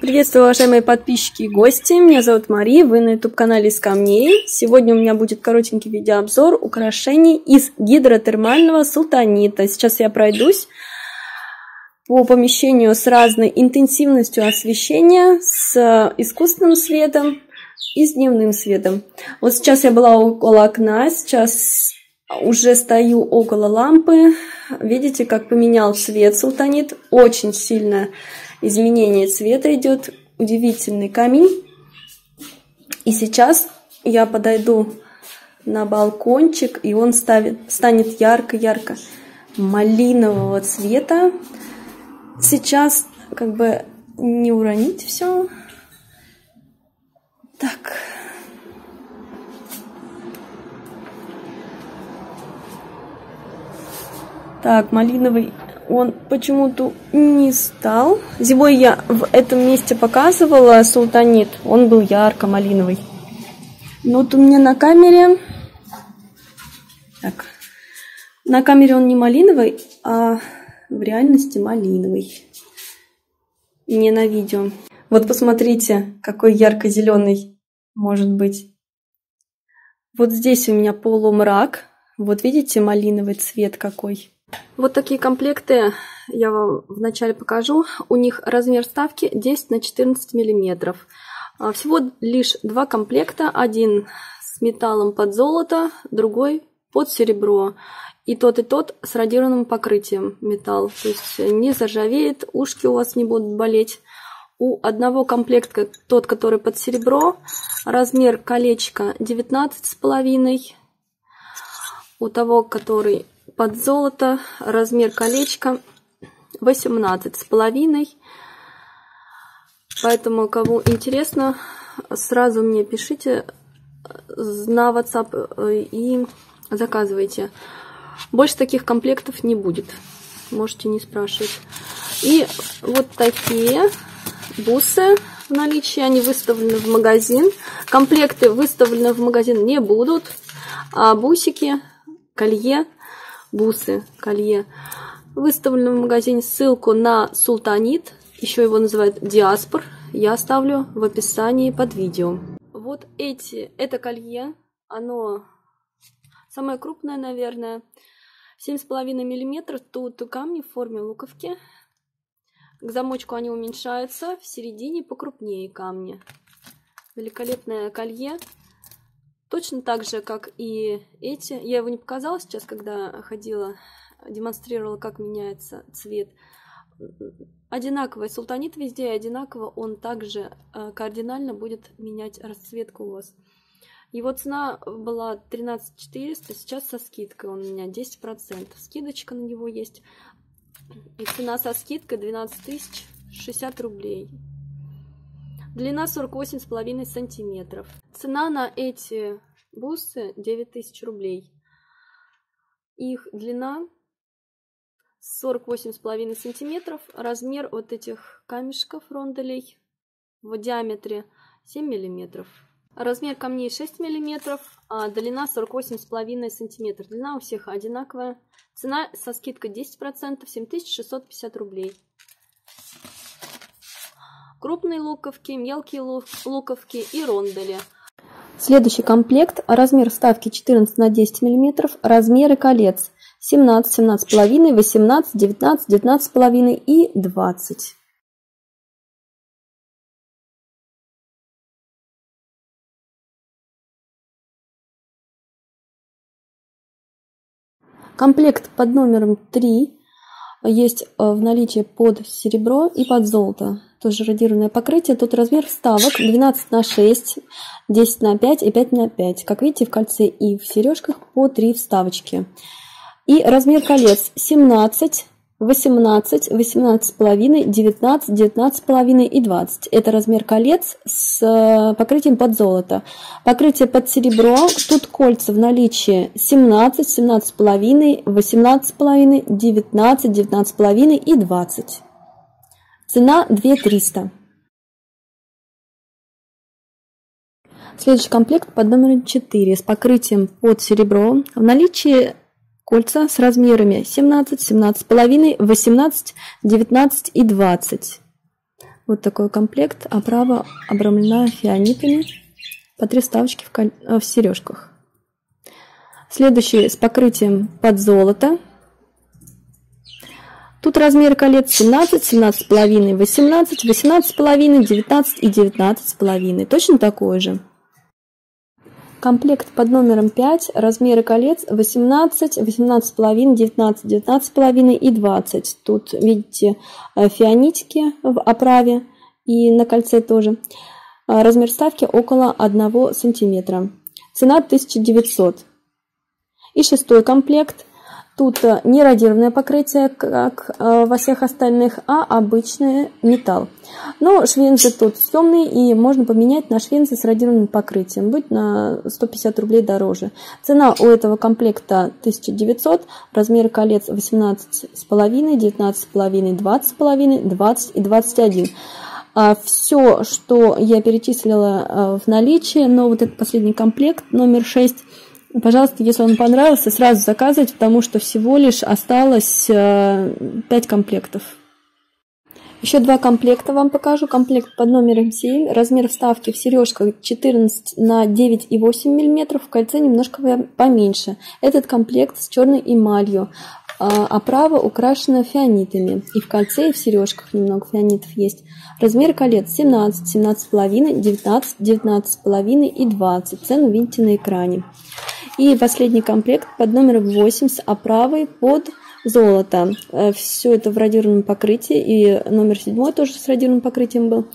Приветствую, уважаемые подписчики и гости. Меня зовут Мария, вы на YouTube-канале из камней. Сегодня у меня будет коротенький видеообзор украшений из гидротермального султанита. Сейчас я пройдусь по помещению с разной интенсивностью освещения, с искусственным светом и с дневным светом. Вот сейчас я была около окна, сейчас уже стою около лампы. Видите, как поменял цвет султанит? Очень сильно изменение цвета идет. Удивительный камень. И сейчас я подойду на балкончик, и он ставит, станет ярко-ярко малинового цвета. Сейчас как бы не уронить все. Так. Так, малиновый он почему-то не стал. Зимой я в этом месте показывала султанит. Он был ярко-малиновый. Но вот у меня на камере... Так. На камере он не малиновый, а в реальности малиновый. Не на видео. Вот посмотрите, какой ярко-зеленый может быть. Вот здесь у меня полумрак. Вот видите малиновый цвет какой. Вот такие комплекты я вам вначале покажу. У них размер ставки 10 на 14 миллиметров. А, всего лишь два комплекта. Один с металлом под золото, другой под серебро. И тот, и тот с радированным покрытием металл. То есть не заржавеет, ушки у вас не будут болеть. У одного комплекта, тот, который под серебро, размер колечка 19,5. У того, который под золото, размер колечка 18 с половиной. Поэтому, кому интересно, сразу мне пишите на WhatsApp и заказывайте. Больше таких комплектов не будет. Можете не спрашивать. И вот такие бусы в наличии. Они выставлены в магазин. Комплекты выставлены в магазин не будут. А бусики, колье бусы, колье. Выставлена в магазине ссылку на султанит, еще его называют диаспор, я оставлю в описании под видео. Вот эти, это колье, оно самое крупное, наверное, 7,5 мм, тут камни в форме луковки. К замочку они уменьшаются, в середине покрупнее камни. Великолепное колье. Точно так же, как и эти. Я его не показала сейчас, когда ходила, демонстрировала, как меняется цвет. Одинаковый султанит везде, одинаково он также э, кардинально будет менять расцветку у вас. Его цена была 13 400, сейчас со скидкой он у меня 10%. Скидочка на него есть. И цена со скидкой 12 тысяч 60 рублей. Длина 48,5 сантиметров. Цена на эти бусы 9000 рублей. Их длина 48,5 сантиметров. Размер вот этих камешков ронделей в диаметре 7 миллиметров. Размер камней 6 миллиметров, а длина 48,5 сантиметров. Длина у всех одинаковая. Цена со скидкой 10%, 7650 рублей крупные луковки, мелкие луковки и рондели. Следующий комплект. Размер вставки 14 на 10 мм. Размеры колец 17, 17,5, 18, 19, 19,5 и 20. Комплект под номером 3 есть э, в наличии под серебро и под золото тоже радированное покрытие. Тут размер вставок 12 на 6, 10 на 5 и 5 на 5. Как видите, в кольце и в сережках по 3 вставочки. И размер колец 17, 18, 18,5, 19, 19,5 и 20. Это размер колец с э, покрытием под золото. Покрытие под серебро. Тут кольца в наличии 17, 17,5, 18,5, 19, 19,5 и 20. Цена 2300. Следующий комплект под номером 4 с покрытием под серебро. В наличии кольца с размерами 17, 17,5, 18, 19 и 20. Вот такой комплект, оправа обрамлена фианитами по три вставочки в, коль... Э, в сережках. Следующий с покрытием под золото. Тут размер колец 17, 17,5, 18, 18,5, 19 и 19,5. Точно такой же. Комплект под номером 5, размеры колец 18, 18,5, 19, 19,5 и 20. Тут видите э, фианитики в оправе и на кольце тоже. А размер ставки около 1 сантиметра. Цена 1900. И шестой комплект Тут э, не радированное покрытие, как э, во всех остальных, а обычный металл. Но швензы тут темные, и можно поменять на швензы с радированным покрытием. Будет на 150 рублей дороже. Цена у этого комплекта 1900, размеры колец 18,5, 19,5, 20,5, 20 и 21. А все, что я перечислила э, в наличии, но вот этот последний комплект, номер 6, Пожалуйста, если он понравился, сразу заказывайте, потому что всего лишь осталось 5 э, комплектов. Еще два комплекта вам покажу. Комплект под номером 7. Размер вставки в сережках 14 на 9,8 мм. В кольце немножко поменьше. Этот комплект с черной эмалью. А, оправа украшена фианитами. И в кольце, и в сережках немного фианитов есть. Размер колец 17, 17,5, 19, 19,5 и 20. Цену видите на экране. И последний комплект под номером 8 с оправой под золото. Э, Все это в радированном покрытии. И номер 7 тоже с радированным покрытием был.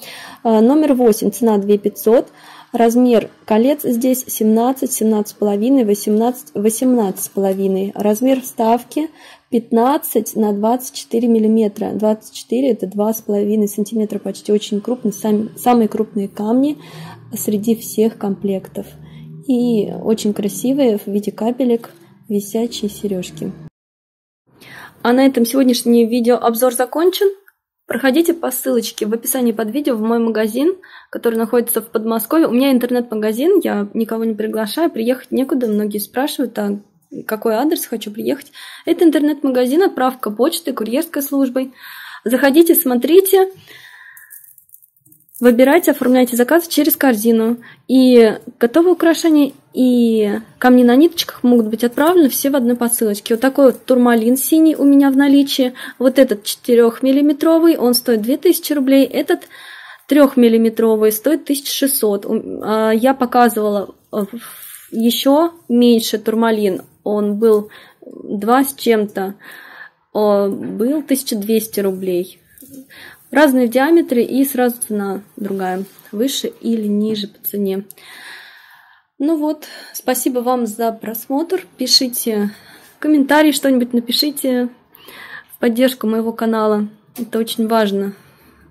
Э, номер 8, цена 2500. Размер колец здесь 17, 17,5, 18, 18,5. Размер вставки 15 на 24 миллиметра. 24 это 2,5 сантиметра почти. Очень крупный. Сами, самые крупные камни среди всех комплектов и очень красивые в виде капелек висячие сережки. А на этом сегодняшний видеообзор закончен. Проходите по ссылочке в описании под видео в мой магазин, который находится в Подмосковье. У меня интернет-магазин, я никого не приглашаю, приехать некуда. Многие спрашивают, а какой адрес хочу приехать. Это интернет-магазин, отправка почты, курьерской службой. Заходите, смотрите. Выбирайте, оформляйте заказ через корзину. И готовые украшения и камни на ниточках могут быть отправлены все в одной посылочке. Вот такой вот турмалин синий у меня в наличии. Вот этот 4-миллиметровый, он стоит 2000 рублей. Этот 3-миллиметровый стоит 1600. А, я показывала э, еще меньше турмалин. Он был 2 с чем-то. Был 1200 рублей. Разные в диаметре и сразу цена другая. Выше или ниже по цене. Ну вот, спасибо вам за просмотр. Пишите комментарии, что-нибудь напишите в поддержку моего канала. Это очень важно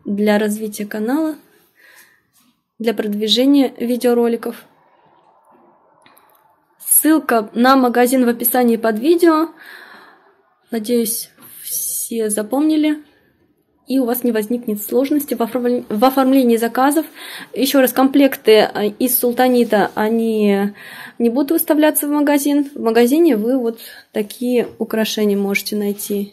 для развития канала, для продвижения видеороликов. Ссылка на магазин в описании под видео. Надеюсь, все запомнили и у вас не возникнет сложности в оформлении заказов. Еще раз, комплекты а, из султанита, они не будут выставляться в магазин. В магазине вы вот такие украшения можете найти.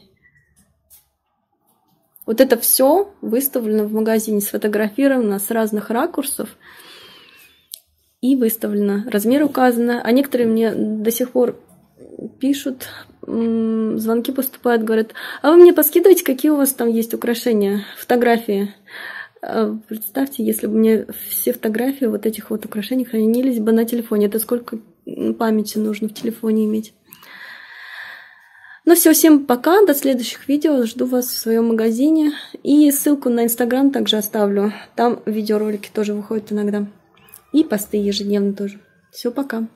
Вот это все выставлено в магазине, сфотографировано с разных ракурсов и выставлено. Размер указано. А некоторые мне до сих пор пишут, звонки поступают, говорят, а вы мне поскидываете, какие у вас там есть украшения, фотографии. А представьте, если бы мне все фотографии вот этих вот украшений хранились бы на телефоне. Это сколько памяти нужно в телефоне иметь. Ну все, всем пока, до следующих видео, жду вас в своем магазине. И ссылку на инстаграм также оставлю, там видеоролики тоже выходят иногда. И посты ежедневно тоже. Все, пока.